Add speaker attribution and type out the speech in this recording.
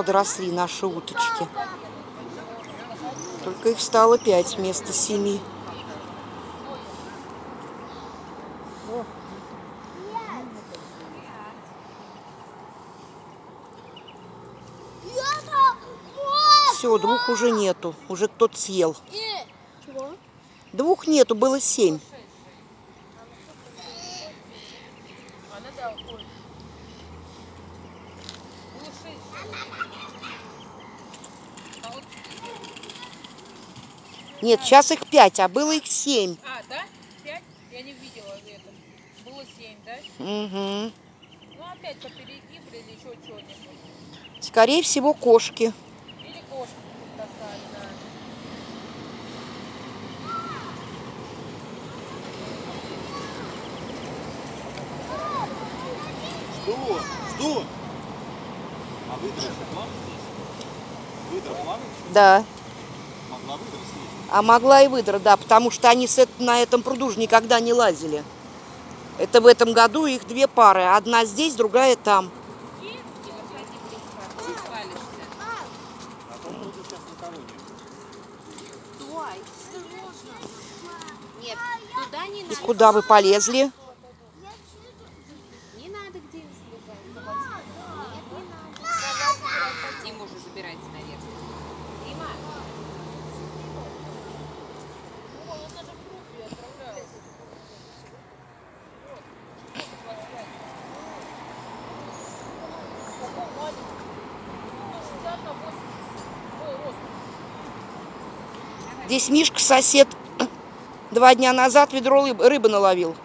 Speaker 1: подросли наши уточки. Только их стало пять вместо семи. Все, двух уже нету. Уже кто-то съел.
Speaker 2: Чего?
Speaker 1: Двух нету, было семь. Нет, сейчас их пять, а было их семь.
Speaker 3: А, да? Пять? Я не видела это. Было семь, да?
Speaker 1: Угу.
Speaker 3: Ну, опять поперегибли или еще что-нибудь.
Speaker 1: Скорее всего, кошки.
Speaker 3: Или кошку достали, да.
Speaker 4: Жду, жду. А выдра плавать здесь? Выдра плавать?
Speaker 1: Да. А могла и выдра, да, потому что они с на этом пруду же никогда не лазили. Это в этом году их две пары. Одна здесь, другая там. И куда вы полезли? Здесь Мишка, сосед, два дня назад ведро рыбы наловил.